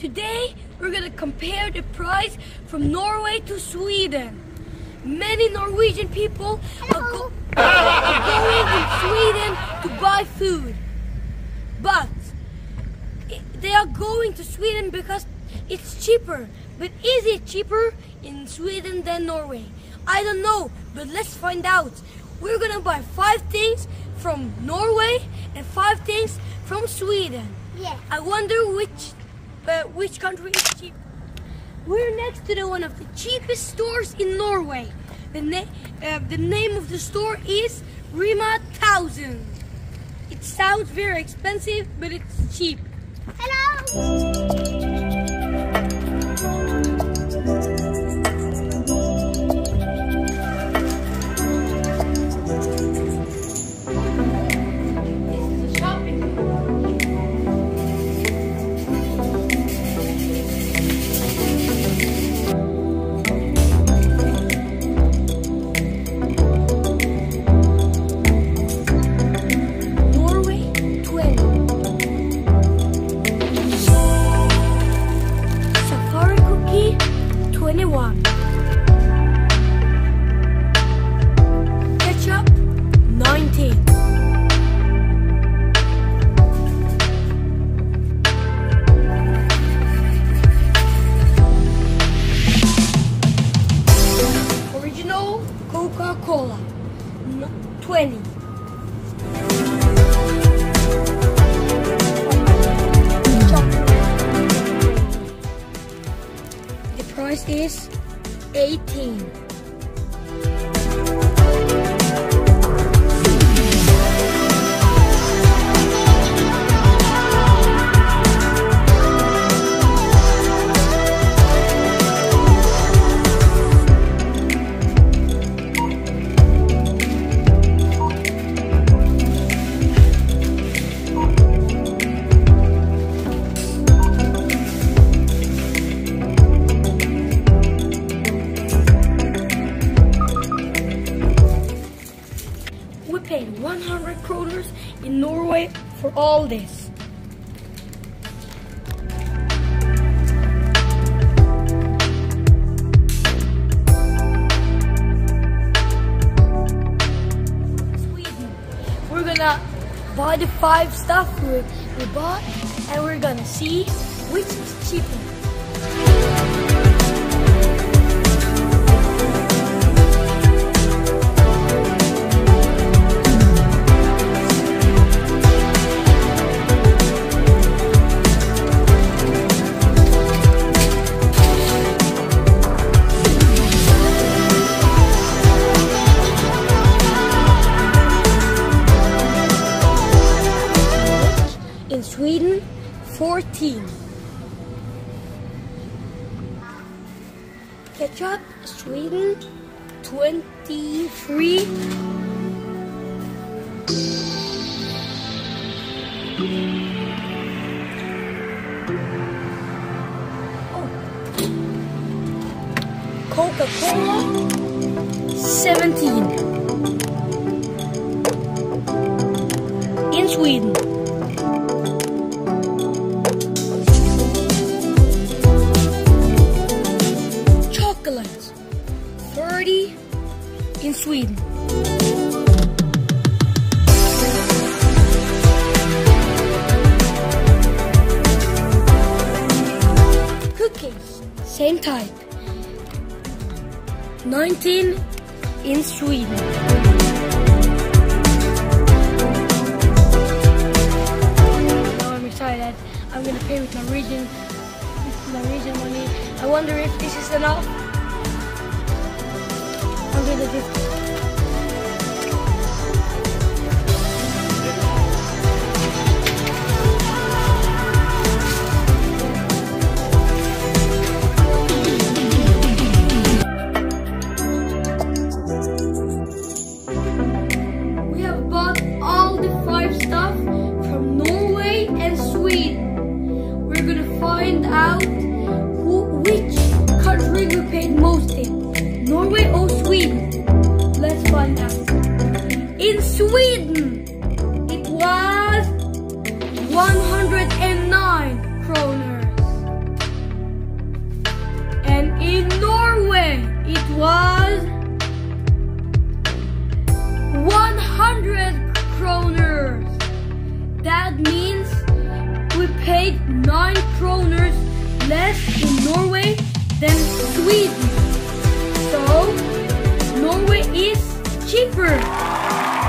Today we're gonna compare the price from Norway to Sweden. Many Norwegian people are, go- are going to Sweden to buy food, but they are going to Sweden because it's cheaper. But is it cheaper in Sweden than Norway? I don't know, but let's find out. We're gonna buy five things from Norway and five things from Sweden. Yeah. I wonder which uh, which country is cheap. We're next to the one of the cheapest stores in Norway. The, na- uh, the name of the store is Rema 1000. It sounds very expensive, but it's cheap. Hello. 21. Ketchup 19. Original Coca-Cola. 20. Is 18. Paid 100 kroners in Norway for all this. We're gonna buy the five stuff we, we bought and we're gonna see which is cheaper. Ketchup, Sweden, 23. Coca-Cola, 17. In Sweden. Cookies, same type. 19 in Sweden. I'm excited. I'm gonna pay with Norwegian, with Norwegian money. I wonder if this is enough. I'm gonna in Sweden. It was 109 kroners. And in Norway, it was 100 kroners. That means we paid 9 kroners less in Norway than Sweden. So, Norway is cheaper.